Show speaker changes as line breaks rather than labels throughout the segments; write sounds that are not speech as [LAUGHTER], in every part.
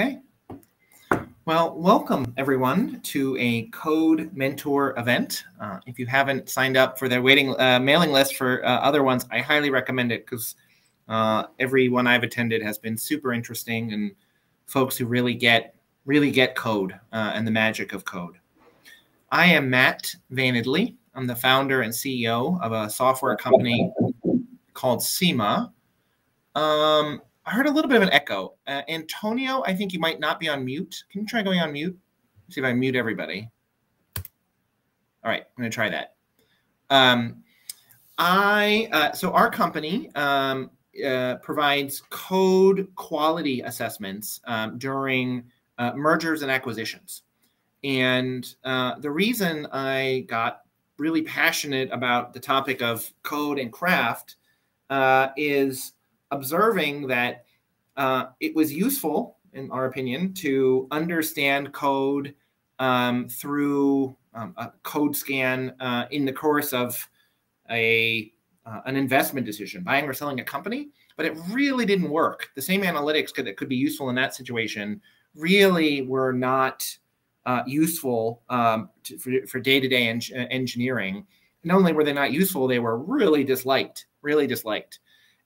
Okay. Well, welcome everyone to a Codementor event. Uh, if you haven't signed up for their waiting uh, mailing list for uh, other ones, I highly recommend it because uh, every one I've attended has been super interesting and folks who really get really get code uh, and the magic of code. I am Matt Van. I'm the founder and CEO of a software company called SEMA. Um, I heard a little bit of an echo. Uh, Antonio, I think you might not be on mute. Can you try going on mute? See if I mute everybody. All right, I'm going to try that. Um, I uh, so our company um, uh, provides code quality assessments um, during uh, mergers and acquisitions, and uh, the reason I got really passionate about the topic of code and craft uh, is observing that uh, it was useful, in our opinion, to understand code um, through um, a code scan uh, in the course of a uh, an investment decision, buying or selling a company. But it really didn't work. The same analytics could, that could be useful in that situation really were not uh, useful um, to, for, for day-to-day en engineering. Not only were they not useful, they were really disliked, really disliked.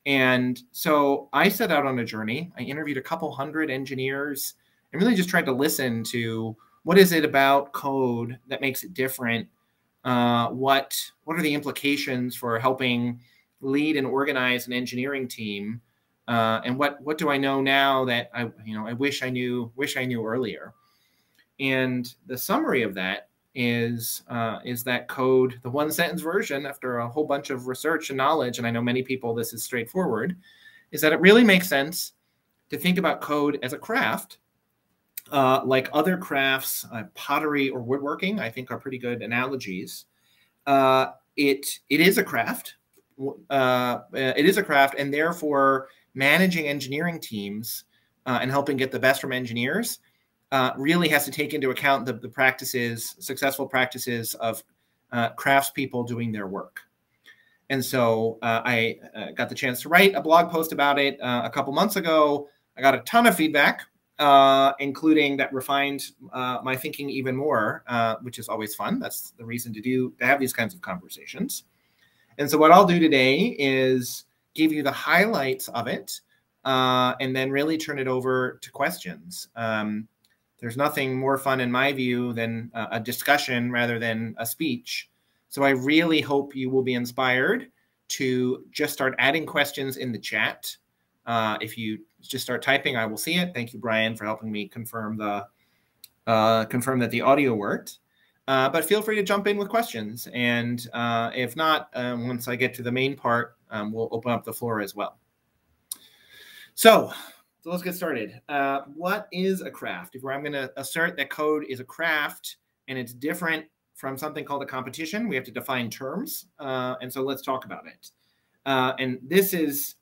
And so I set out on a journey. I interviewed a couple hundred engineers and really just tried to listen to what is it about code that makes it different? Uh, what what are the implications for helping lead and organize an engineering team? Uh, and what what do I know now that I you know I wish I knew wish I knew earlier? And the summary of that is uh, is that code the one sentence version after a whole bunch of research and knowledge and i know many people this is straightforward is that it really makes sense to think about code as a craft uh, like other crafts uh, pottery or woodworking i think are pretty good analogies. Uh, it it is a craft uh, it is a craft and therefore managing engineering teams uh, and helping get the best from engineers uh, really has to take into account the, the practices, successful practices of uh, craftspeople doing their work. And so uh, I uh, got the chance to write a blog post about it uh, a couple months ago. I got a ton of feedback, including that refined my thinking even more, which is always fun. That's the reason to do to have these kinds of conversations. And so what I'll do today is give you the highlights of it, and then really turn it over to questions. Um, there's nothing more fun in my view than a discussion rather than a speech. So I really hope you will be inspired to just start adding questions in the chat. Uh, if you just start typing, I will see it. Thank you, Brian, for helping me confirm the uh, confirm that the audio worked. Uh, but feel free to jump in with questions. And uh, if not, um, once I get to the main part, um, we'll open up the floor as well. So so let's get started. Uh, what is a craft? If I'm going to assert that code is a craft and it's different from something called a competition, we have to define terms. Uh, and so let's talk about it. Uh, and this is,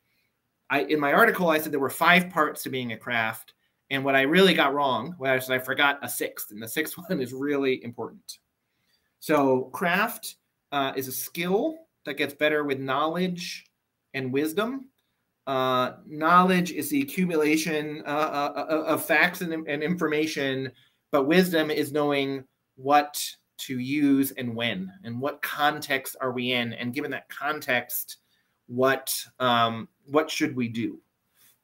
I in my article, I said there were five parts to being a craft. And what I really got wrong was I forgot a sixth. And the sixth [LAUGHS] one is really important. So craft uh, is a skill that gets better with knowledge and wisdom uh, knowledge is the accumulation uh, uh, uh, uh, of facts and, and, information, but wisdom is knowing what to use and when, and what context are we in, and given that context, what um, what should we do?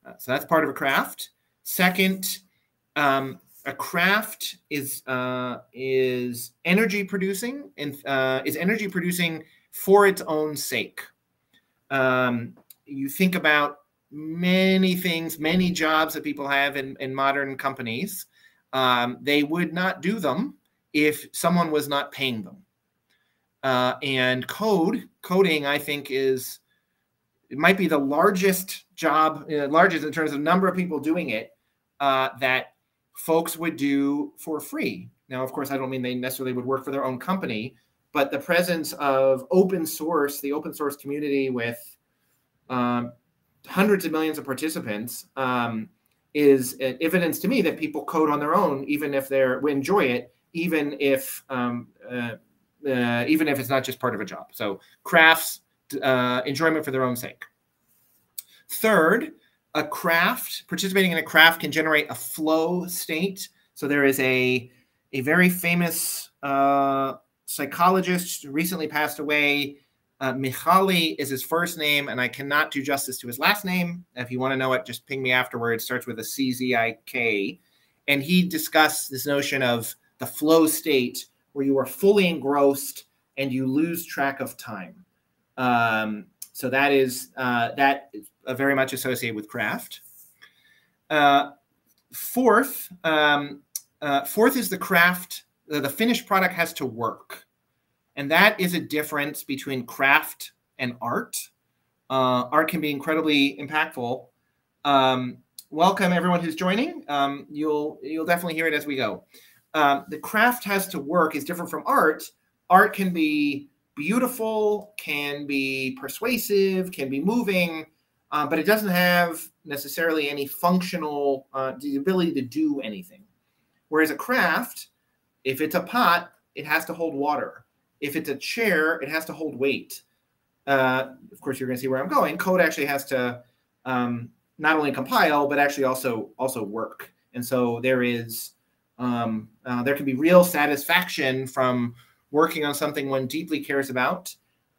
Uh, so that's part of a craft. Second, um, a craft is is energy producing and is energy producing for its own sake. Um, you think about many things, many jobs that people have in, in modern companies, um, they would not do them if someone was not paying them. Uh, and code, coding, I think, is it might be the largest job, uh, largest in terms of number of people doing it uh, that folks would do for free. Now, of course, I don't mean they necessarily would work for their own company, but the presence of open source, the open source community with um, hundreds of millions of participants um, is evidence to me that people code on their own, even if they're enjoy it, even if um, uh, uh, even if it's not just part of a job. So crafts, uh, enjoyment for their own sake. Third, a craft, participating in a craft can generate a flow state. So there is a, a very famous uh, psychologist recently passed away. Uh, Mihaly is his first name, and I cannot do justice to his last name. If you want to know it, just ping me afterwards. Starts with a C Z I K. And he discussed this notion of the flow state where you are fully engrossed and you lose track of time. Um, so that is uh, that is very much associated with craft. Uh, fourth, um, uh, fourth is the craft. the finished product has to work, and that is a difference between craft and art. Uh, art can be incredibly impactful. Um, welcome everyone who's joining. Um, you'll you'll definitely hear it as we go. Um, the craft has to work is different from art. Art can be beautiful, can be persuasive, can be moving, uh, but it doesn't have necessarily any functional uh, the ability to do anything. Whereas a craft, if it's a pot, it has to hold water. If it's a chair, it has to hold weight. Uh, of course, you're going to see where I'm going. Code actually has to um, not only compile but actually also also work. And so there is um, uh, there can be real satisfaction from working on something one deeply cares about,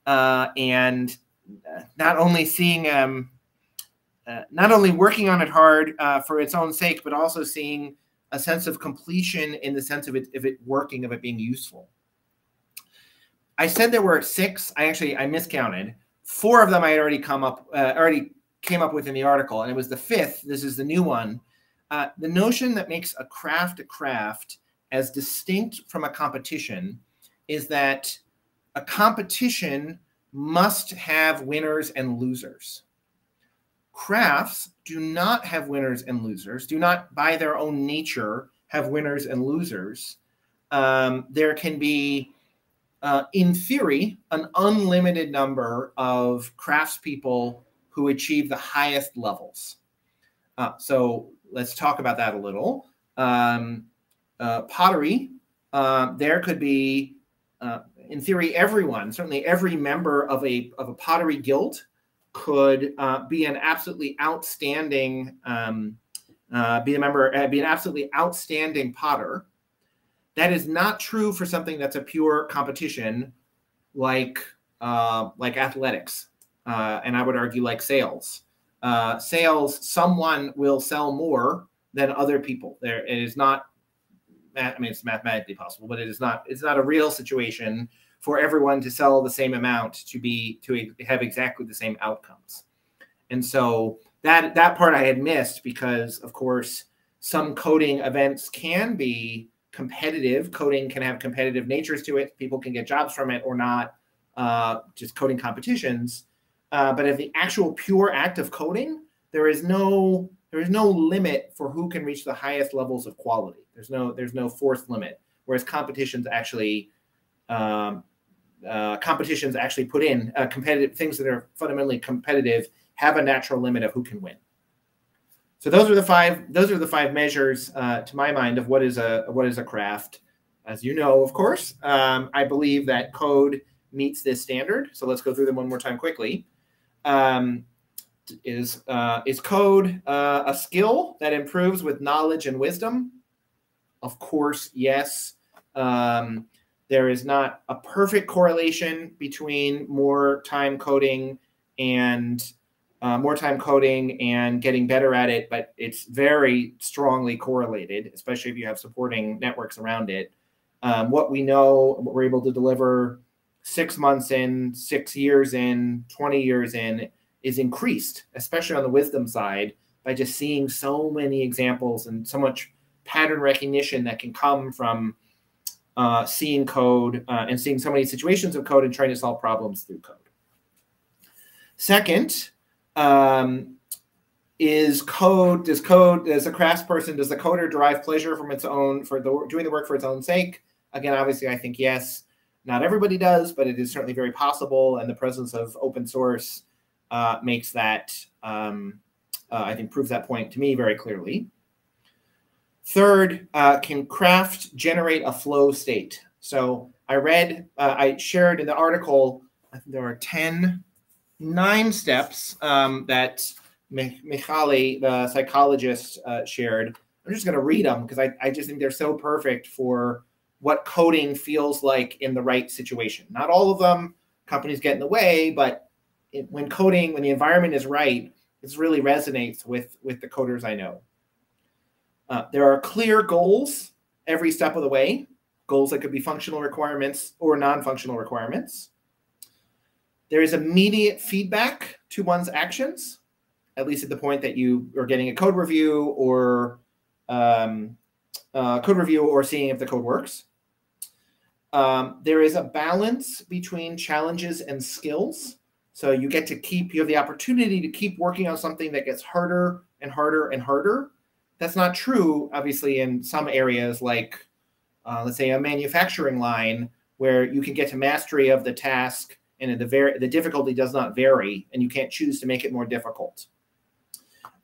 uh, and uh, not only seeing um, uh, not only working on it hard uh, for its own sake, but also seeing a sense of completion in the sense of it, of it working, of it being useful. I said there were six. I actually I miscounted. Four of them I had already come up uh, already came up with in the article, and it was the fifth. This is the new one. Uh, the notion that makes a craft a craft as distinct from a competition is that a competition must have winners and losers. Crafts do not have winners and losers, do not, by their own nature, have winners and losers. Um, there can be, uh, in theory, an unlimited number of craftspeople who achieve the highest levels. Uh, so let's talk about that a little. Um, uh, pottery, uh, there could be, uh, in theory, everyone, certainly every member of a, of a pottery guild could uh, be an absolutely outstanding, um, be a member, be an absolutely outstanding potter. That is not true for something that's a pure competition like, like athletics uh, and I would argue like sales. Uh, sales, someone will sell more than other people. There, it is not. I mean, it's mathematically possible, but it is not. It's not a real situation for everyone to sell the same amount to be to have exactly the same outcomes. And so that that part I had missed because, of course, some coding events can be competitive. Coding can have competitive natures to it. People can get jobs from it or not. Uh, just coding competitions. Uh, but if the actual pure act of coding, there is no there is no limit for who can reach the highest levels of quality. There's no there's no fourth limit. Whereas competitions actually um, uh, competitions actually put in uh, competitive things that are fundamentally competitive have a natural limit of who can win. So those are the five those are the five measures uh, to my mind of what is a what is a craft. As you know, of course, um, I believe that code meets this standard. So let's go through them one more time quickly. Um, is uh, is code uh, a skill that improves with knowledge and wisdom? Of course, yes. Um, there is not a perfect correlation between more time coding and uh, more time coding and getting better at it, but it's very strongly correlated, especially if you have supporting networks around it. Um, what we know, what we're able to deliver six months in, six years in, 20 years in is increased, especially on the wisdom side, by just seeing so many examples and so much pattern recognition that can come from uh, seeing code uh, and seeing so many situations of code and trying to solve problems through code. Second, um, is code does code as a craftsperson does the coder derive pleasure from its own for the doing the work for its own sake again obviously i think yes not everybody does, but it is certainly very possible. And the presence of open source uh, makes that, um, uh, I think, proves that point to me very clearly. Third, uh, can craft generate a flow state? So I read, uh, I shared in the article, I think there are 10, nine steps um, that Mihaly, the psychologist, uh, shared. I'm just going to read them because I, I just think they're so perfect for what coding feels like in the right situation. Not all of them, companies get in the way, but it, when coding, when the environment is right, it really resonates with, with the coders I know. Uh, there are clear goals every step of the way, goals that could be functional requirements or non-functional requirements. There is immediate feedback to one's actions, at least at the point that you are getting a code review or um, uh, code review or seeing if the code works. Um, there is a balance between challenges and skills. So you get to keep, you have the opportunity to keep working on something that gets harder and harder and harder. That's not true, obviously, in some areas like, uh, let's say, a manufacturing line where you can get to mastery of the task and the, the difficulty does not vary and you can't choose to make it more difficult.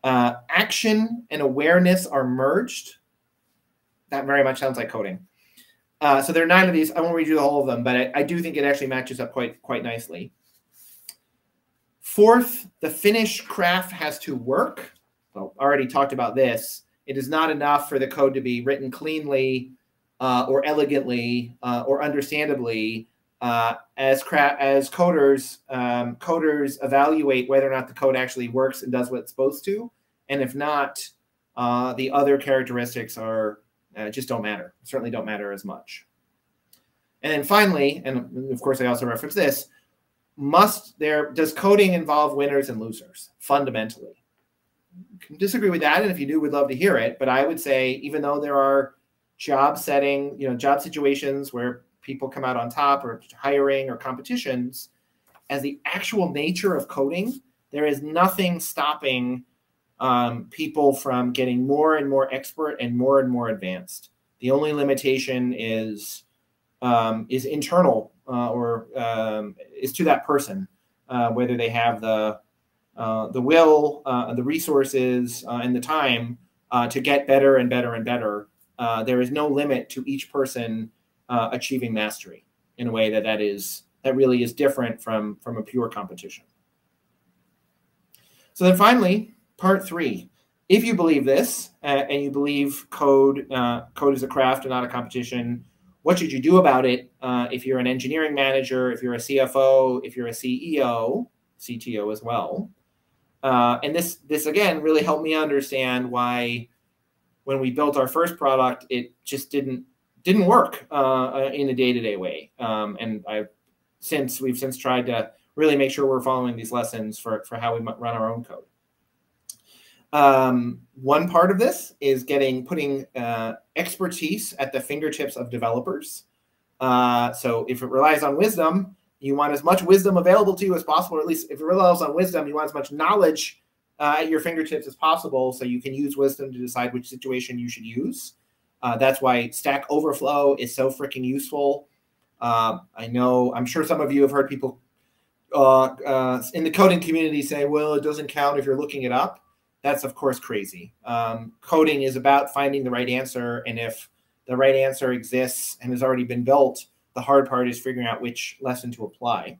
Uh, action and awareness are merged. That very much sounds like coding. Uh, so there are nine of these. I won't read you the whole of them, but I, I do think it actually matches up quite quite nicely. Fourth, the finished craft has to work. Well, already talked about this. It is not enough for the code to be written cleanly uh, or elegantly uh, or understandably. Uh, as cra- as coders, um, coders evaluate whether or not the code actually works and does what it's supposed to, and if not, uh, the other characteristics are uh, just don't matter. Certainly don't matter as much. And then finally, and of course I also reference this, must there does coding involve winners and losers fundamentally? Can disagree with that, and if you do, we'd love to hear it. But I would say, even though there are job setting, you know, job situations where people come out on top or hiring or competitions, as the actual nature of coding, there is nothing stopping um, people from getting more and more expert and more and more advanced. The only limitation is um, is internal uh, or um, is to that person, uh, whether they have the uh, the will, uh, the resources, uh, and the time uh, to get better and better and better. there is no limit to each person achieving mastery in a way that that is that really is different from from a pure competition. So then finally, Part three. If you believe this uh, and you believe code uh, code is a craft and not a competition, what should you do about it? Uh, if you're an engineering manager, if you're a CFO, if you're a CEO, CTO as well. Uh, and this this again really helped me understand why when we built our first product, it just didn't didn't work uh, uh, in a day to day way. Um, and I've since we've since tried to really make sure we're following these lessons for for how we run our own code. Um, one part of this is getting putting uh, expertise at the fingertips of developers. Uh, so if it relies on wisdom, you want as much wisdom available to you as possible, or at least if it relies on wisdom, you want as much knowledge uh, at your fingertips as possible so you can use wisdom to decide which situation you should use. Uh, that's why Stack Overflow is so freaking useful. Uh, I know, I'm sure some of you have heard people uh, uh, in the coding community say, well, it doesn't count if you're looking it up that's of course crazy. Um, coding is about finding the right answer, and if the right answer exists and has already been built, the hard part is figuring out which lesson to apply.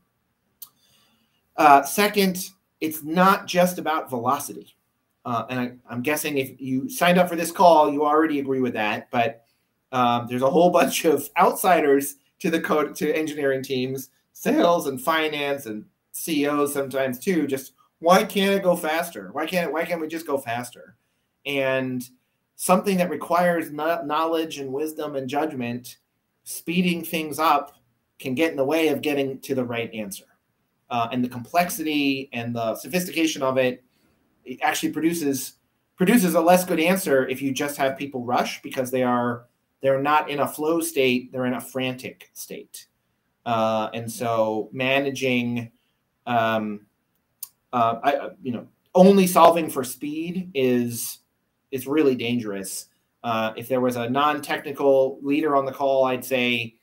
Uh, second, it's not just about velocity. Uh, and I, am guessing if you signed up for this call, you already agree with that. But um, there's a whole [LAUGHS] bunch of outsiders to the code to engineering teams, sales and finance and CEOs sometimes too, just why can't it go faster? Why can't why can't we just go faster? And something that requires knowledge and wisdom and judgment, speeding things up can get in the way of getting to the right answer. Uh, and the complexity and the sophistication of it, it actually produces produces a less good answer if you just have people rush because they are they're not in a flow state they're in a frantic state uh, and so managing um, uh, I, uh, you know, only solving for speed is is really dangerous. Uh, if there was a non-technical leader on the call, I'd say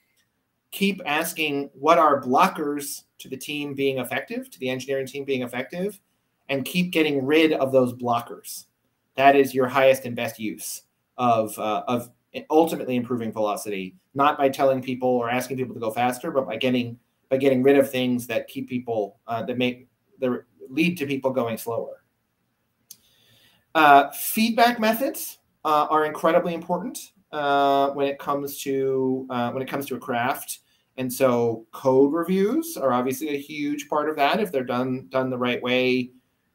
keep asking what are blockers to the team being effective, to the engineering team being effective, and keep getting rid of those blockers. That is your highest and best use of uh, of ultimately improving velocity, not by telling people or asking people to go faster, but by getting by getting rid of things that keep people uh, that make the lead to people going slower. Uh, feedback methods uh, are incredibly important uh, when it comes to uh, when it comes to a craft. And so code reviews are obviously a huge part of that if they're done done the right way.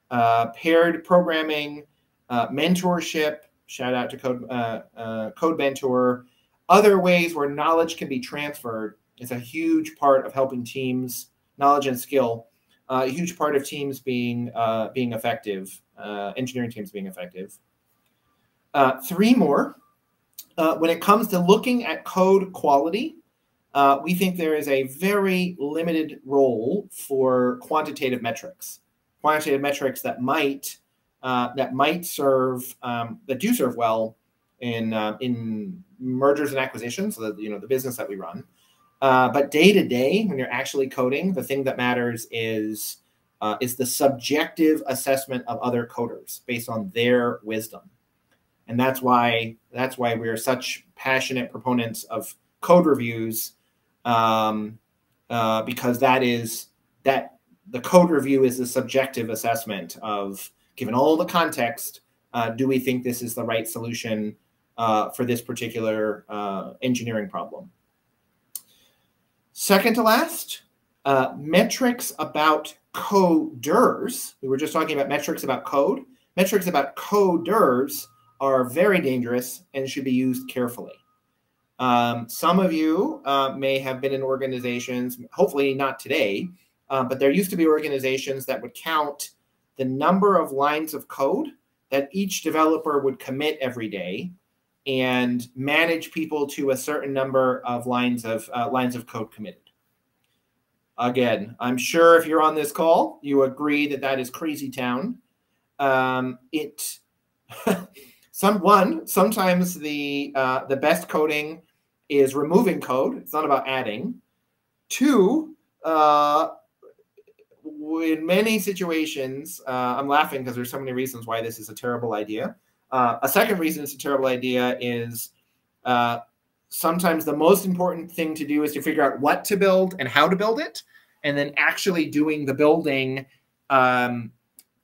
Uh, paired programming, uh, mentorship. Shout out to Code Codementor. Other ways where knowledge can be transferred is a huge part of helping teams knowledge and skill. a huge part of teams being being effective, engineering teams being effective. Uh, three more. Uh, when it comes to looking at code quality, uh, we think there is a very limited role for quantitative metrics. Quantitative metrics that might uh, that might serve um, that do serve well in uh, in mergers and acquisitions, so that you know the business that we run. Uh, but day to day, when you're actually coding, the thing that matters is is the subjective assessment of other coders based on their wisdom and that's why that's why we are such passionate proponents of code reviews um, uh, because that is that the code review is a subjective assessment of given all the context uh, do we think this is the right solution uh, for this particular uh, engineering problem? Second to last uh, metrics about coders. We were just talking about metrics about code. Metrics about coders are very dangerous and should be used carefully. Um, some of you uh, may have been in organizations, hopefully not today, uh, but there used to be organizations that would count the number of lines of code that each developer would commit every day and manage people to a certain number of lines of uh, lines of code committed. Again, I'm sure if you're on this call, you agree that that is crazy town. Um, it [LAUGHS] some one sometimes the uh, the best coding is removing code. It's not about adding. Two, uh, in many situations, uh, I'm laughing because there's so many reasons why this is a terrible idea. Uh, a second reason it's a terrible idea is uh, sometimes the most important thing to do is to figure out what to build and how to build it, and then actually doing the building um,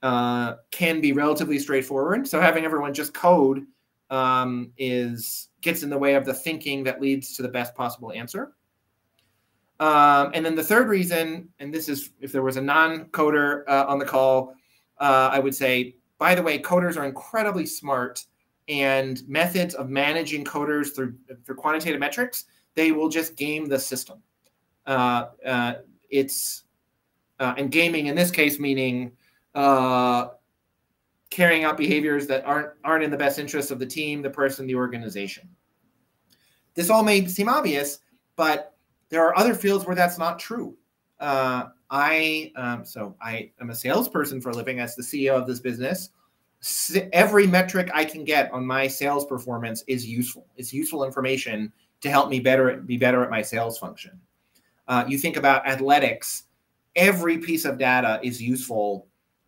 uh, can be relatively straightforward. So having everyone just code um, is gets in the way of the thinking that leads to the best possible answer. Um, and then the third reason, and this is if there was a non-coder uh, on the call, uh, I would say, by the way, coders are incredibly smart, and methods of managing coders through through quantitative metrics, they will just game the system. Uh, uh it's uh, and gaming in this case meaning uh, carrying out behaviors that aren't aren't in the best interest of the team, the person, the organization. This all may seem obvious, but there are other fields where that's not true. Uh, I um, so I am a salesperson for a living as the CEO of this business. Every metric I can get on my sales performance is useful. It's useful information to help me better be better at my sales function. Uh, you think about athletics, every piece of data is useful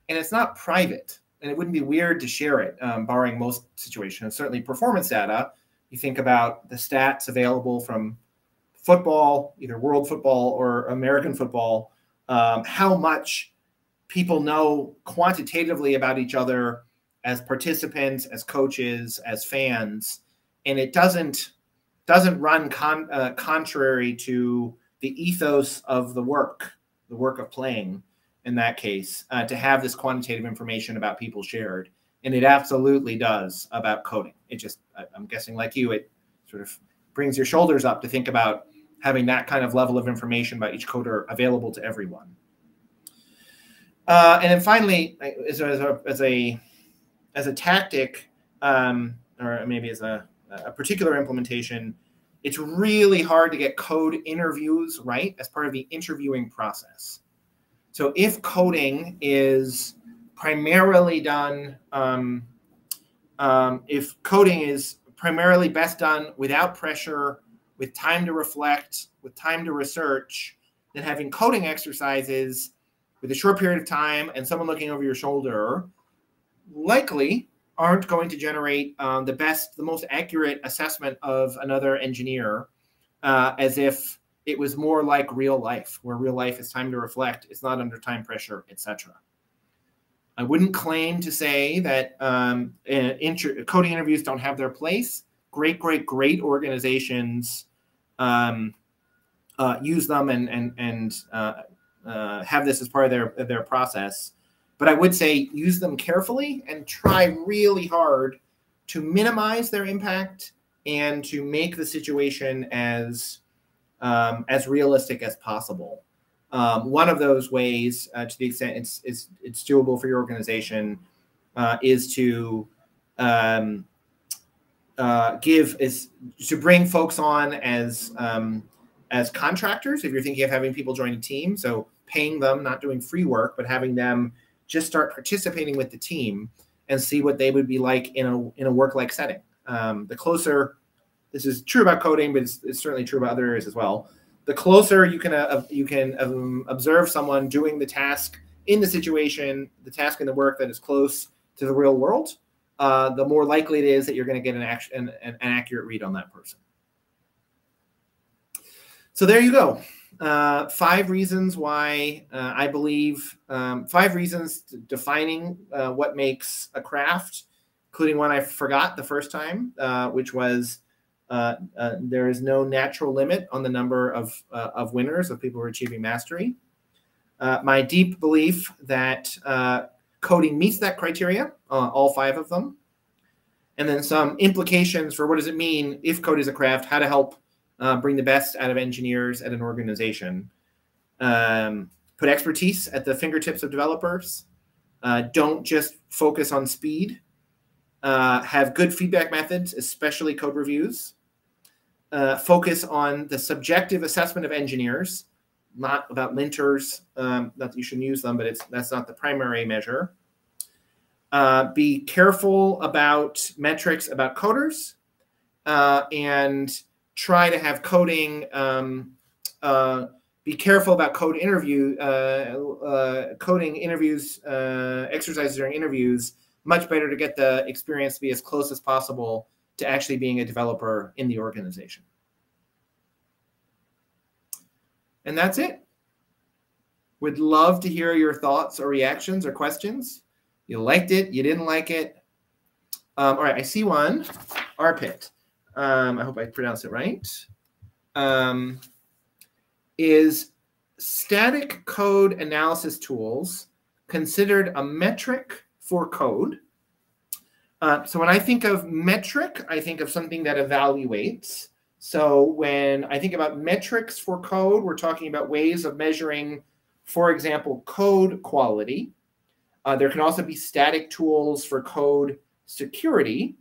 and it's not private and it wouldn't be weird to share it um, barring most situations certainly performance data you think about the stats available from football either world football or american football um, how much people know quantitatively about each other as participants as coaches as fans and it doesn't doesn't run con, uh, contrary to the ethos of the work the work of playing in that case uh, to have this quantitative information about people shared. And it absolutely does about coding. It just, I'm guessing like you, it sort of brings your shoulders up to think about having that kind of level of information about each coder available to everyone. Uh, and then finally, as a, as a, as a tactic, um, or maybe as a, a particular implementation, it's really hard to get code interviews right as part of the interviewing process. So if coding is primarily done, um, um, if coding is primarily best done without pressure, with time to reflect, with time to research, then having coding exercises with a short period of time and someone looking over your shoulder likely aren't going to generate um, the best, the most accurate assessment of another engineer uh, as if it was more like real life, where real life is time to reflect, it's not under time pressure, etc. I wouldn't claim to say that um, inter- coding interviews don't have their place. Great, great, great organizations um, uh, use them and and and uh, uh, have this as part of their their process. But I would say use them carefully and try really hard to minimize their impact and to make the situation as um, as realistic as possible. Um, one of those ways, uh, to the extent it's, it's, it's doable for your organization, uh, is to um, uh, give is to bring folks on as um, as contractors. If you're thinking of having people join a team, so paying them, not doing free work, but having them just start participating with the team and see what they would be like in a in a work like setting. Um, the closer, this is true about coding, but it's, it's certainly true about other areas as well the closer you can uh, you can um, observe someone doing the task in the situation, the task and the work that is close to the real world, uh, the more likely it is that you're going to get an, an, an, accurate read on that person. So there you go. Uh, five reasons why uh, I believe, um, five reasons defining uh, what makes a craft, including one I forgot the first time, uh, which was uh, there is no natural limit on the number of, of winners, of people who are achieving mastery. My deep belief that coding meets that criteria, all five of them. And then some implications for what does it mean if code is a craft, how to help bring the best out of engineers at an organization. Um, put expertise at the fingertips of developers. don't just focus on speed. Uh, have good feedback methods, especially code reviews uh, focus on the subjective assessment of engineers, not about linters. Um, not that you shouldn't use them, but it's that's not the primary measure. Uh, be careful about metrics about coders, uh, and try to have coding. Um, uh, be careful about code interview, uh, uh, coding interviews, exercises during interviews. Much better to get the experience to be as close as possible to actually being a developer in the organization. And that's it. Would love to hear your thoughts or reactions or questions. You liked it, you didn't like it. Um, all right, I see one. Arpit. Um, I hope I pronounced it right. Um, is static code analysis tools considered a metric for code? Uh, so when I think of metric, I think of something that evaluates. So when I think about metrics for code, we're talking about ways of measuring, for example, code quality. Uh, there can also be static tools for code security.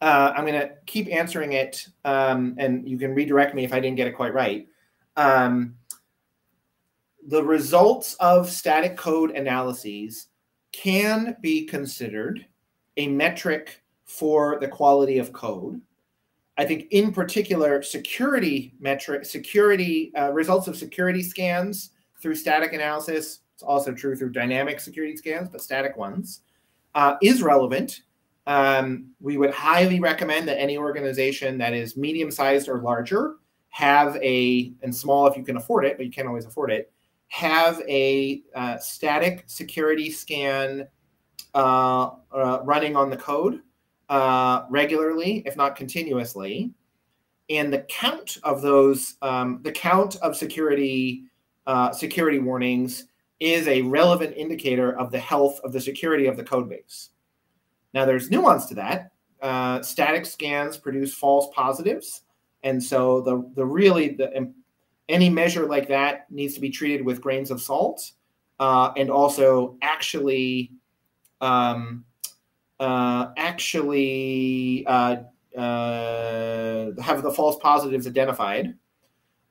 Uh, I'm going to keep answering it, um, and you can redirect me if I didn't get it quite right. Um, the results of static code analyses can be considered a metric for the quality of code. I think, in particular, security metric, security uh, results of security scans through static analysis. It's also true through dynamic security scans, but static ones uh, is relevant. Um, we would highly recommend that any organization that is medium sized or larger have a, and small if you can afford it, but you can't always afford it, have a uh, static security scan uh, uh, running on the code uh, regularly, if not continuously. And the count of those, um, the count of security uh, security warnings is a relevant indicator of the health of the security of the code base. Now, there's nuance to that. Uh, static scans produce false positives, and so the the really the any measure like that needs to be treated with grains of salt, uh, and also actually um, uh, actually uh, uh, have the false positives identified.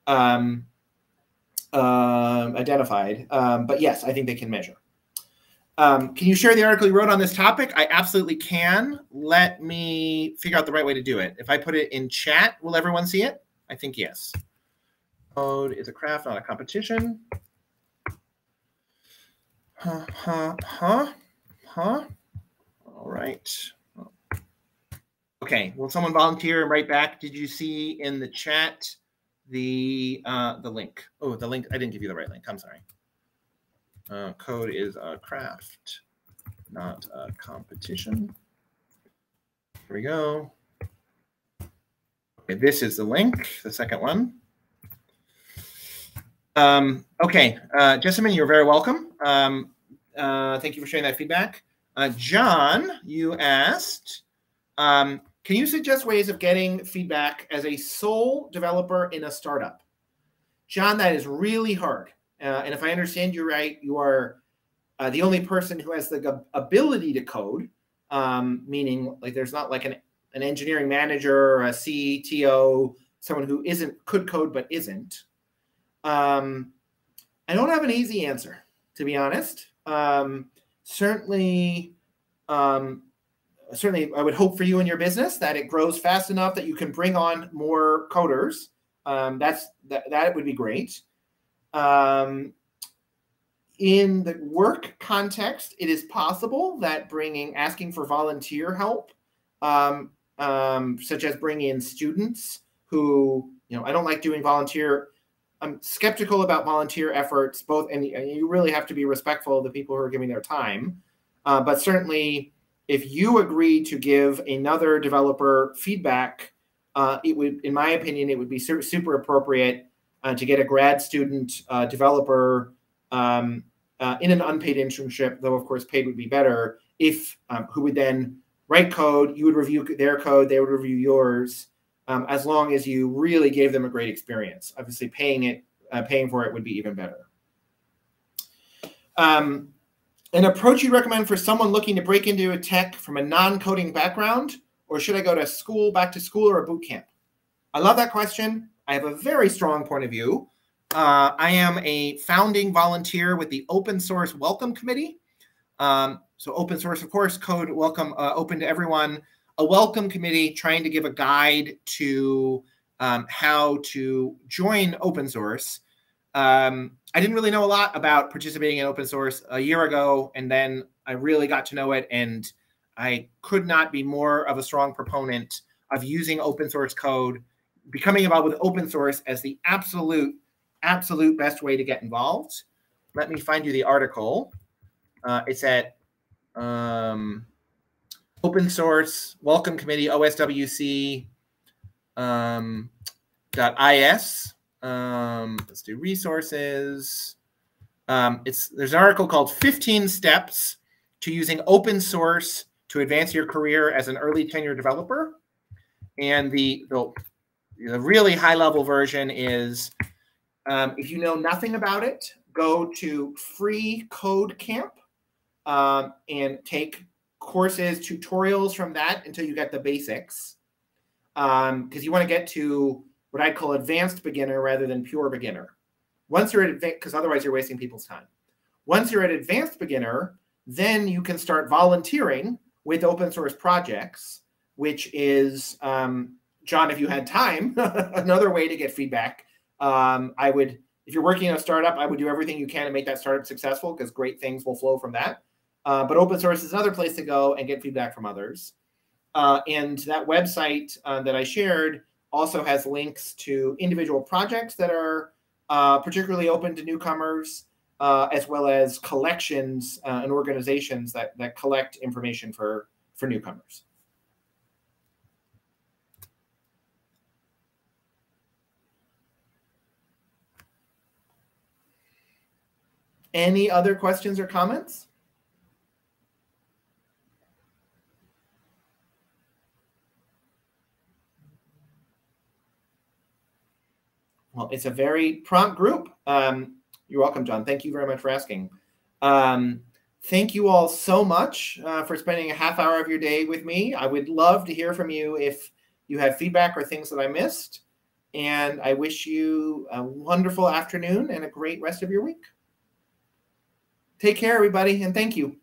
Um, uh, identified. Um, but yes, I think they can measure. Um, can you share the article you wrote on this topic? I absolutely can. Let me figure out the right way to do it. If I put it in chat, will everyone see it? I think yes. Code is a craft, not a competition. Huh, huh, huh. Huh? All right. Okay. Will someone volunteer and write back? Did you see in the chat the uh, the link? Oh, the link. I didn't give you the right link. I'm sorry. Uh, code is a craft, not a competition. Here we go. Okay, this is the link, the second one. Um, okay, uh, Jessamine, you're very welcome. Um, uh, thank you for sharing that feedback. Uh, John, you asked, um, can you suggest ways of getting feedback as a sole developer in a startup? John, that is really hard. Uh, and if I understand you right, you are uh, the only person who has the ability to code, um, meaning like there's not like an, an engineering manager or a CTO, someone who isn't could code but isn't. Um, I don't have an easy answer, to be honest. Um, certainly, um, certainly I would hope for you in your business that it grows fast enough that you can bring on more coders. Um, that's that, that would be great. Um, in the work context, it is possible that bringing asking for volunteer help, um, um, such as bringing in students who you know I don't like doing volunteer. I'm skeptical about volunteer efforts, both and you really have to be respectful of the people who are giving their time. Uh, but certainly, if you agree to give another developer feedback, uh, it would, in my opinion, it would be super appropriate uh, to get a grad student uh, developer um, uh, in an unpaid internship, though of course paid would be better. If um, who would then write code, you would review their code, they would review yours, um, as long as you really gave them a great experience. Obviously, paying it, uh, paying for it would be even better. Um, an approach you recommend for someone looking to break into a tech from a non-coding background, or should I go to school, back to school, or a boot camp? I love that question. I have a very strong point of view. Uh, I am a founding volunteer with the Open Source Welcome Committee. Um, so, open source, of course, code welcome, uh, open to everyone. A welcome committee trying to give a guide to um, how to join open source. Um, I didn't really know a lot about participating in open source a year ago, and then I really got to know it, and I could not be more of a strong proponent of using open source code, becoming involved with open source as the absolute, absolute best way to get involved. Let me find you the article. Uh, it's at um, open source welcome committee oswc um, dot .is um, let's do resources. Um, it's there's an article called 15 Steps to Using Open Source to Advance Your Career as an Early Tenure Developer. And the, the, the really high level version is um, if you know nothing about it, go to Free Code Camp um, and take courses, tutorials from that until you get the basics. Because um, you want to get to what I'd call advanced beginner rather than pure beginner. Once you're at advanced, because otherwise you're wasting people's time. Once you're at advanced beginner, then you can start volunteering with open source projects, which is, um, John, if you had time, [LAUGHS] another way to get feedback. Um, I would, if you're working in a startup, I would do everything you can to make that startup successful because great things will flow from that. Uh, but open source is another place to go and get feedback from others. Uh, and that website uh, that I shared also has links to individual projects that are uh, particularly open to newcomers, uh, as well as collections uh, and organizations that, that collect information for, for newcomers. Any other questions or comments? Well, it's a very prompt group. Um, you're welcome, John. Thank you very much for asking. Um, thank you all so much uh, for spending a half hour of your day with me. I would love to hear from you if you have feedback or things that I missed. And I wish you a wonderful afternoon and a great rest of your week. Take care, everybody, and thank you.